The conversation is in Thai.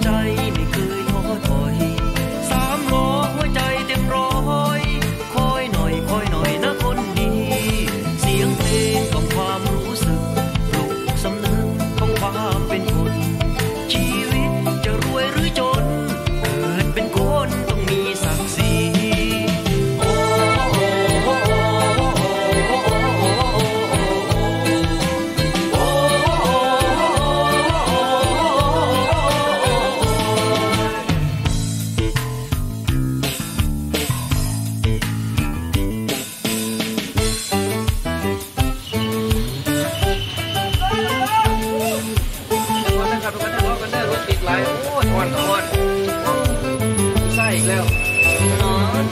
在 ทุกันหัวกันได้รถติดหลายโอ้ยอ่อนอ่อนใช่อีกแล้วนอน